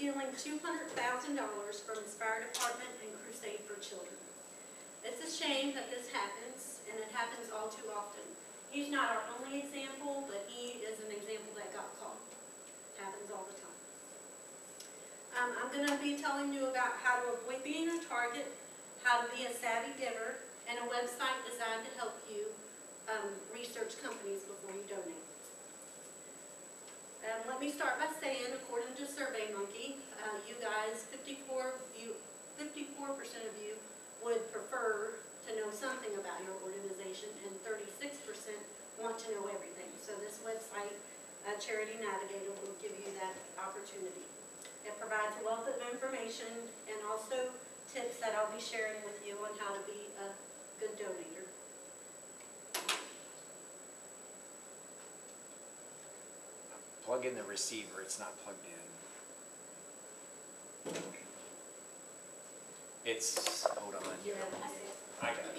stealing $200,000 from his fire department and Crusade for Children. It's a shame that this happens, and it happens all too often. He's not our only example, but he is an example that got caught. It Happens all the time. Um, I'm gonna be telling you about how to avoid being a target, how to be a savvy giver, and a website designed to help you, um, research companies before you donate. Um, let me start by saying, according to SurveyMonkey, uh, you guys, fifty-four you, fifty-four percent of you would prefer to know something about your organization, and thirty-six percent want to know everything. So this website, uh, Charity Navigator, will give you that opportunity. It provides a wealth of information and also tips that I'll be sharing with you on how to be a good donator. Plug in the receiver, it's not plugged in. It's, hold on. Yeah, I see it. I got it.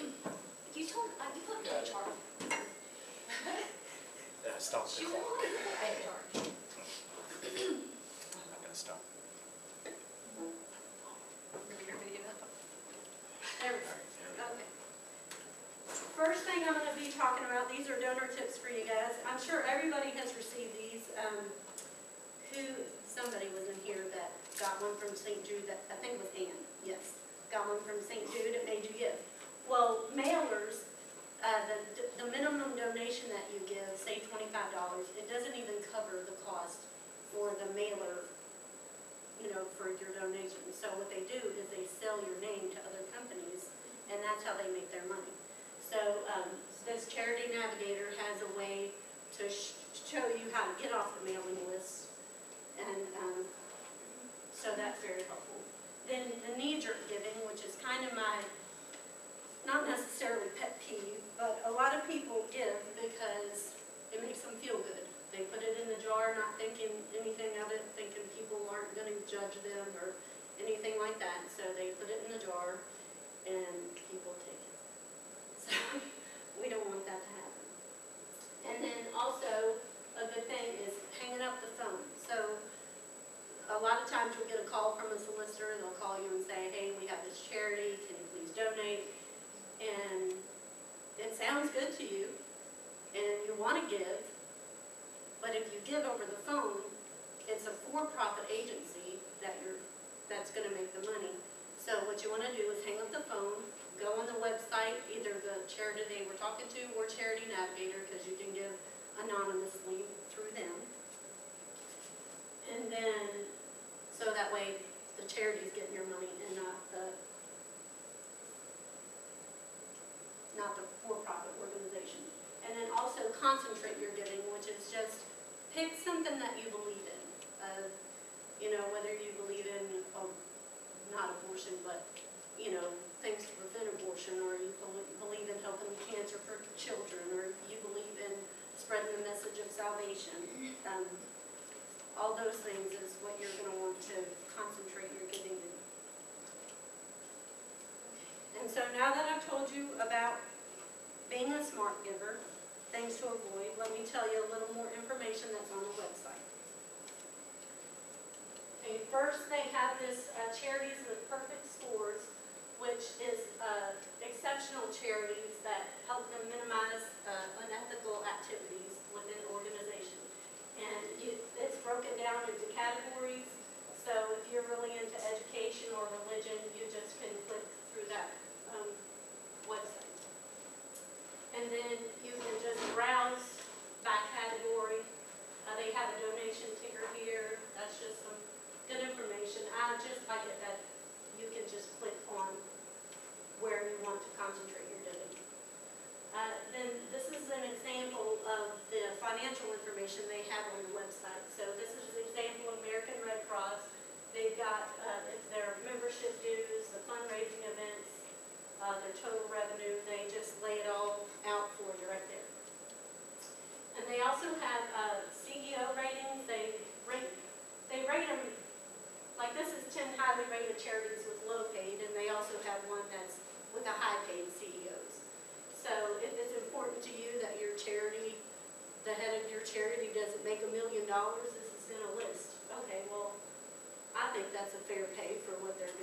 You told, uh, you put HR. Uh, Stop the clock. won't put HR. I'm not gonna stop. Maybe your video. There we go. Okay. First thing I'm gonna be talking about, these are donor tips for you guys. I'm sure everybody has received these. Um, who, somebody was in here that got one from St. Jude, that, I think was Ann, yes. Got one from St. Jude, it made you give. Well, mailers, uh, the, the minimum donation that you give, say twenty-five dollars, it doesn't even cover the cost for the mailer, you know, for your donation. So what they do is they sell your name to other companies, and that's how they make their money. So, um, this Charity Navigator has a way to sh- show you how to get off the mailing list, and, um, so that's very helpful. Then the knee-jerk giving, which is kind of my, not necessarily pet peeve, but a lot of people give because it makes them feel good. They put it in the jar, not thinking anything of it, thinking people aren't gonna judge them or anything like that. So they put it in the jar and people take it. So we don't want that to happen. And then also, a good thing is hanging up the phone. So a lot of times you'll get a call from a solicitor, they'll call you and say, hey, we have this charity, can you please donate? And it sounds good to you, and you want to give, but if you give over the phone, it's a for-profit agency that you're, that's gonna make the money. So what you wanna do is hang up the phone, go on the website, either the charity they were talking to or Charity Navigator, because you can give anonymously through them. And then, so that way the charity's getting your money and not the, not the for-profit organization. And then also concentrate your giving, which is just pick something that you believe in. Uh, You know, whether you believe in, oh, not abortion, but, you know, things to prevent abortion, or you believe in helping cancer for children, or you believe in spreading the message of salvation. Um, All those things is what you're gonna want to concentrate your giving in. And so now that I've told you about being a smart giver, things to avoid, let me tell you a little more information that's on the website. Okay, first, they have this uh, Charities with Perfect Scores, which is uh, exceptional charities that help them minimize uh, unethical activities within the organization. And you, it's broken down into categories, so if you're really into education or religion, you just can click through that um, website. And then you can just browse by category. Uh, they have a donation ticker here, that's just some good information. I just like it that you can just click on where you want to concentrate your giving. Uh, then this is an example of the financial information they have on the website. So this is an example of American Red Cross. They've got, uh, their membership dues, the fundraising events, uh, their total revenue, they just lay it all out for you right there. And they also have, uh, CEO ratings, they rate, they rate them, like this is ten highly rated charities with low paid, and they also have one that's with a high paid CEOs. So if it's important to you that your charity, the head of your charity doesn't make a million dollars, this is going to list. Okay, well, I think that's a fair pay for what they're doing.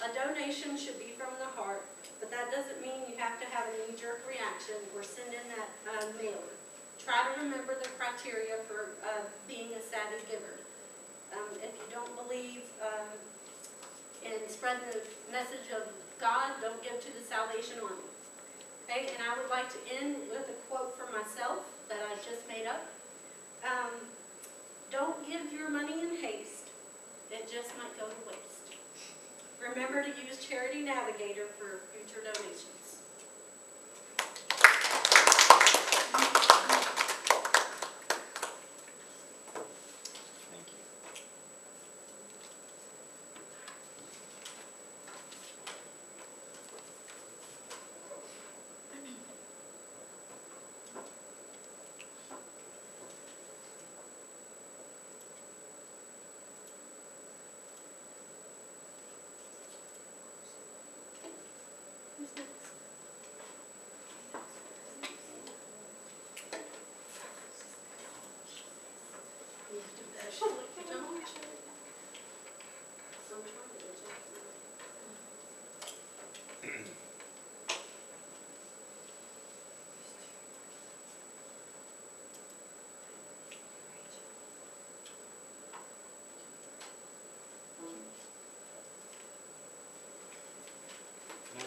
A donation should be from the heart, but that doesn't mean you have to have a knee-jerk reaction or send in that uh, mailer. Try to remember the criteria for uh, being a savvy giver. Um, If you don't believe um, in spreading the message of God, don't give to the Salvation Army. Okay, and I would like to end with a quote from myself that I just made up. Um, Don't give your money in haste, it just might go to waste. Remember to use Charity Navigator for future donations.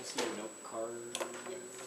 See your note card? Here you go.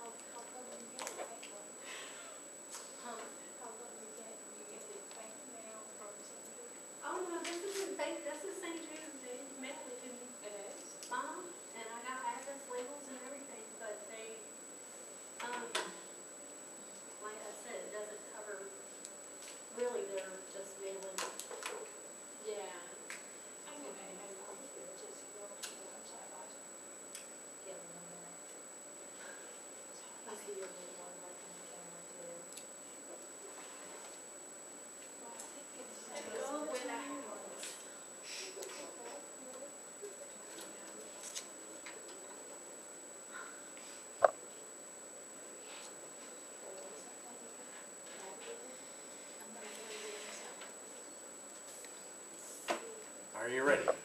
How, how come you get the bank loan? Huh? How come you get, you get the bank mail from Senator? Oh, no, this isn't fake, this is St. Jude, they mailed it to me. It is? Um, and I got address labels and everything, but they, um, like I said, it doesn't cover, really, they're just mailing. Yeah. I'm gonna, hang on, here, just go to the website, I'll give them a minute. I see your little one like on the camera too. Well, I think it's. Go with that. Are ready?